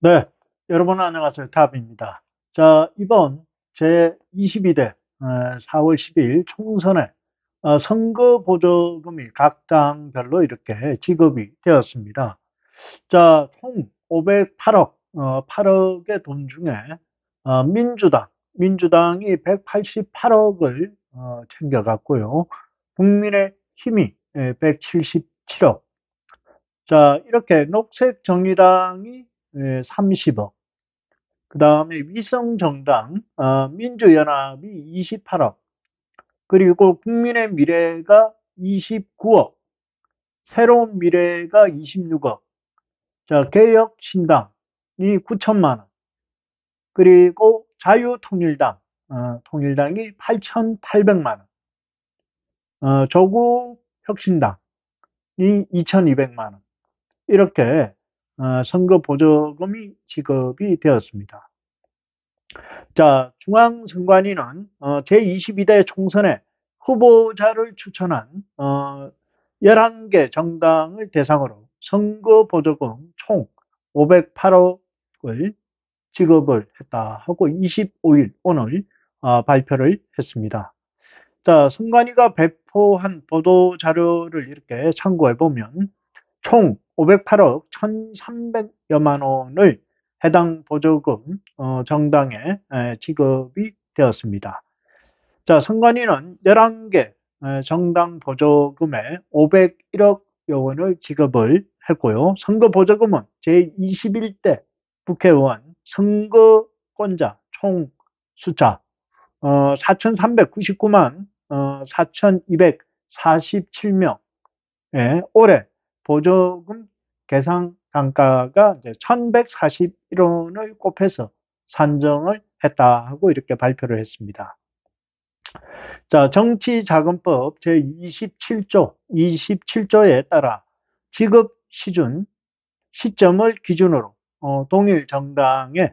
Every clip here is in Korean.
네, 여러분 안녕하세요. 답입니다. 자, 이번 제22대 4월 10일 총선에 어, 선거 보조금이 각 당별로 이렇게 지급이 되었습니다. 자, 총 508억, 8억의 돈 중에 어, 민주당, 민주당이 188억을 어, 챙겨갔고요. 국민의 힘이 177억. 자, 이렇게 녹색 정의당이 30억. 그 다음에 위성정당, 어, 민주연합이 28억. 그리고 국민의 미래가 29억. 새로운 미래가 26억. 자, 개혁신당이 9천만원. 그리고 자유통일당, 어, 통일당이 8,800만원. 어, 조국혁신당이 2,200만원. 이렇게 어, 선거 보조금이 지급이 되었습니다. 자, 중앙선관위는 어, 제22대 총선에 후보자를 추천한 11개 어, 정당을 대상으로 선거 보조금 총 508억을 지급을 했다 하고 25일 오늘 발표를 했습만 자, 선관위가 배포한 보도 자료를 이렇게 참고해 보면 총 508억 1,300여만 원을 해당 보조금 어, 정당에 지급이 되었습니다. 자, 선관위는 11개 정당 보조금에 501억여 원을 지급을 했고요. 선거 보조금은 제21대 국회의원 선거권자 총 숫자 4,399만 어, 4,247명 에 올해 보조금 계상 단가가 이제 1141원을 곱해서 산정을 했다 하고 이렇게 발표를 했습니다. 자, 정치자금법 제27조, 27조에 따라 지급 시준, 시점을 기준으로 어, 동일 정당의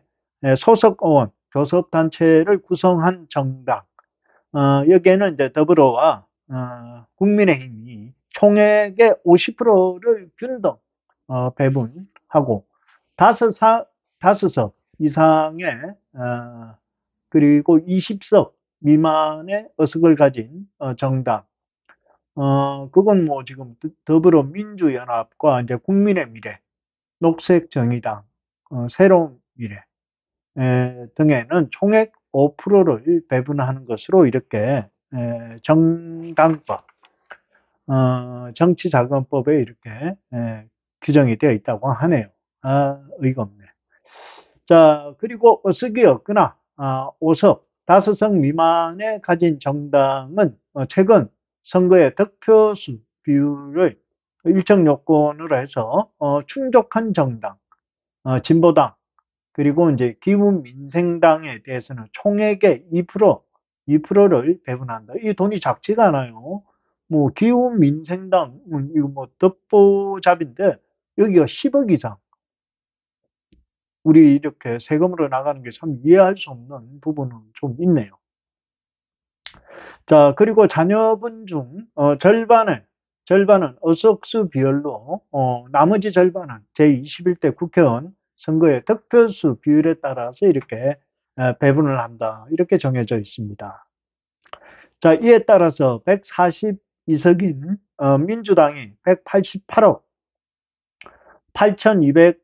소속 의원, 교섭단체를 구성한 정당, 어, 여기에는 이제 더불어와 어, 국민의힘이 총액의 50%를 균등 어, 배분하고 다섯 사 다섯 석 이상의 어, 그리고 20석 미만의 의석을 가진 어, 정당. 어, 그건 뭐 지금 더불어민주연합과 이제 국민의 미래, 녹색정의당, 어, 새로운 미래 에, 등에는 총액 5%를 배분하는 것으로 이렇게 에, 정당법 어, 정치자금법에 이렇게 에, 예, 규정이 되어 있다고 하네요. 아, 의가 없네. 자, 그리고 어석이 없거나 아, 5석, 5석 미만에 가진 정당은 어, 최근 선거의 득표수 비율을 일정 요건으로 해서 어, 충족한 정당, 어, 진보당, 그리고 이제 기후민생당에 대해서는 총액의 2%, 2%를 배분한다. 이 돈이 작지가 않아요. 뭐 기후 민생당 이거 뭐 덮보잡인데 여기가 10억 이상 우리 이렇게 세금으로 나가는 게 참 이해할 수 없는 부분은 좀 있네요. 자 그리고 자녀분 중 어, 절반의 절반은 어석수 비율로 어, 나머지 절반은 제21대 국회의원 선거의 득표수 비율에 따라서 이렇게 배분을 한다 이렇게 정해져 있습니다. 자 이에 따라서 140 이석인 어, 민주당이 188억 8,200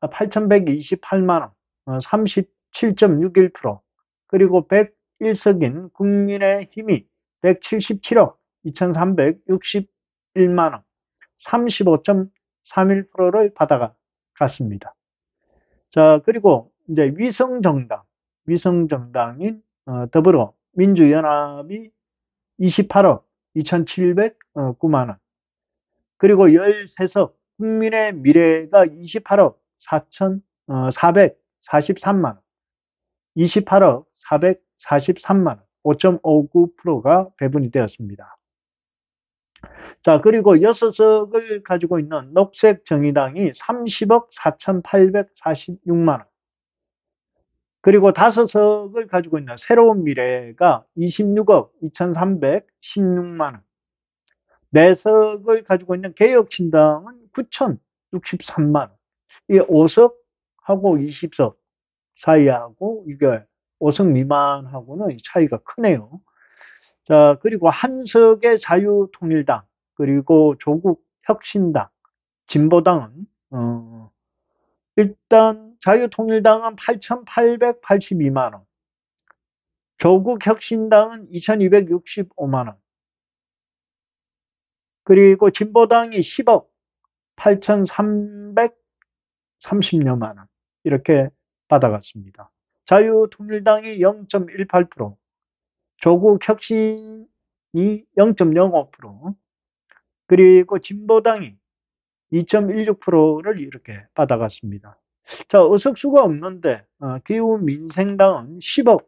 8,128만 원, 어, 37.61% 그리고 101석인 국민의힘이 177억 2,361만 원, 35.31%를 받아갔습니다. 자 그리고 이제 위성정당, 위성정당인 어, 더불어 민주연합이 28억 2,709만 원. 그리고 13석 국민의 미래가 28억 4,443만 원. 28억 443만 원. 5.59%가 배분이 되었습니다. 자, 그리고 6석을 가지고 있는 녹색 정의당이 30억 4,846만 원. 그리고 다섯 석을 가지고 있는 새로운 미래가 26억 2,316만 원. 네석을 가지고 있는 개혁신당은 9,063만 원. 이 5석 5석하고 20석 사이하고 이게 5석 미만하고는 차이가 크네요. 자, 그리고 한석의 자유통일당, 그리고 조국 혁신당, 진보당은, 어, 일단 자유통일당은 8,882만원, 조국 혁신당은 2,265만원, 그리고 진보당이 10억 8,330여만원, 이렇게 받아갔습니다. 자유통일당이 0.18%, 조국 혁신이 0.05%, 그리고 진보당이 2.16%를 이렇게 받아갔습니다. 자, 의석수가 없는데, 어, 기후 민생당은 10억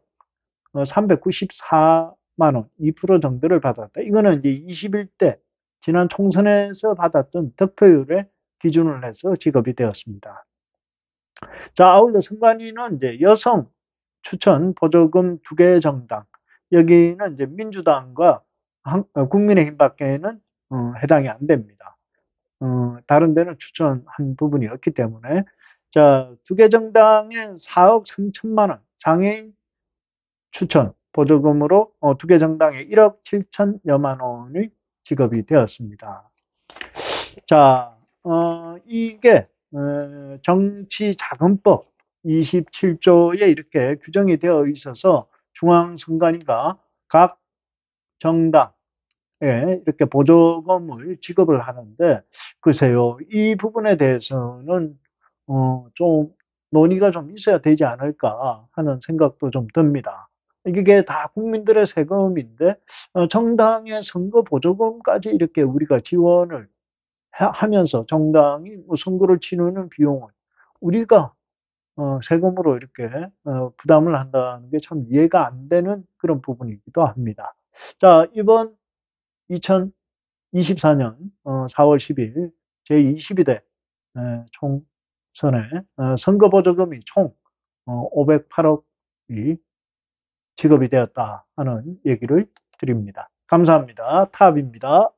어, 394만 원, 2% 정도를 받았다. 이거는 이제 21대 지난 총선에서 받았던 득표율에 기준을 해서 지급이 되었습니다. 자, 아울러 선관위는 이제 여성 추천 보조금 두 개 정당, 여기는 이제 민주당과 어, 국민의힘 밖에는 어, 해당이 안 됩니다. 어, 다른 데는 추천한 부분이 없기 때문에 자, 두 개 정당에 4억 3천만 원 장애인 추천 보조금으로 어, 두 개 정당에 1억 7천여만 원이 지급이 되었습니다. 자, 어, 이게 어, 정치자금법 27조에 이렇게 규정이 되어 있어서 중앙선관위가 각 정당 에 이렇게 보조금을 지급을 하는데 글쎄요 이 부분에 대해서는 어, 좀 논의가 좀 있어야 되지 않을까 하는 생각도 좀 듭니다. 이게 다 국민들의 세금인데 어, 정당의 선거 보조금까지 이렇게 우리가 지원을 하 면서 정당이 뭐 선거를 치르는 비용을 우리가 어, 세금으로 이렇게 어, 부담을 한다는 게 참 이해가 안 되는 그런 부분이기도 합니다. 자, 이번 2024년 어, 4월 10일 제22대 총선에 어, 선거보조금이 총 508억이 어, 지급이 되었다 하는 얘기를 드립니다. 감사합니다. 탑입니다.